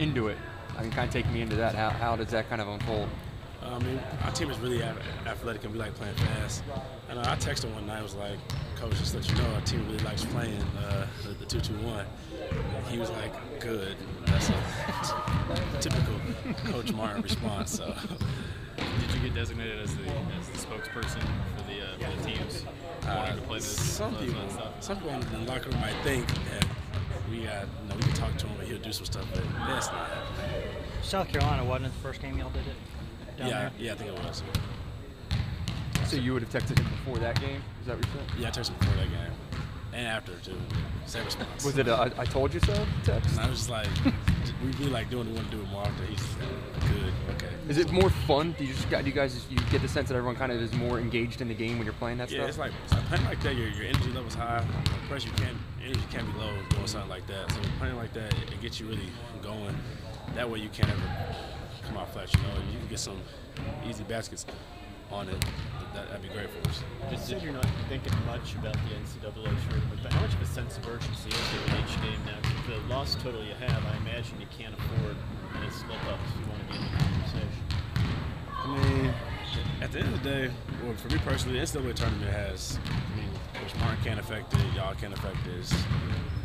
into it? I mean, kind of take me into that. How, how does that kind of unfold? I mean, our team is really athletic and we like playing fast. And uh, I texted him one night, I was like, Coach, just let you know our team really likes playing uh, the 2 2 1. He was like, good. That's a typical Coach Martin response. So. Did you get designated as the, as the spokesperson for the, for the teams wanting to play this? Some people, some people in the locker room might think that we got, you know, we can talk to him and he'll do some stuff, but that's not happening. South Carolina wasn't it the first game y'all did it? yeah, there? yeah, I think it was. So you would have texted him before that game? Is that what you said? Yeah, I texted him before that game. And after, too. Same response. Was it a I, I told you so text? No, I was just like, we really like doing what we want to do more after. He's good. Okay. Is it more fun? Do you just got, do you guys you get the sense that everyone kind of is more engaged in the game when you're playing that yeah, stuff? it's like, it's like playing like that. Your, your energy level's high. Pressure can't energy can't be low doing something like that. So playing like that, it, it gets you really going. That way you can't ever come out flat. You know, you can get some easy baskets on it. That, would be great for us. Just said you're not thinking much about the NCAA tournament, but how much of a sense of urgency is there in each game now? The loss total you have, I imagine you can't afford any slip ups if you want to be in the conversation. I mean, at the end of the day, well, for me personally, it's the NCAA tournament has, I mean, Coach Martin can't affect it, y'all can't affect this,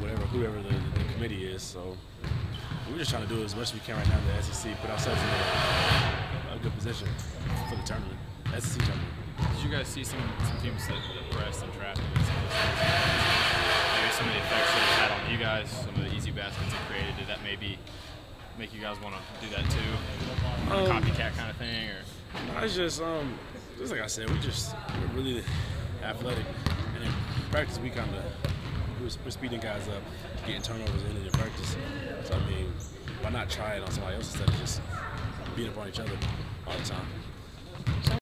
whatever, whoever the, the committee is. So we're just trying to do as much as we can right now in the SEC, put ourselves in a, a good position for the tournament, SEC tournament. Did you guys see some, some teams that, that pressed and trapped Maybe some of the effects that it had on you guys, some of the easy baskets it created. Did that maybe make you guys want to do that too? Um, copycat kind of thing, or? It's just, um, just like I said, we just we're really athletic, and in practice we kind of we're, speeding guys up, getting turnovers in your practice. So I mean, why not try it on somebody else instead of just beating up on each other all the time?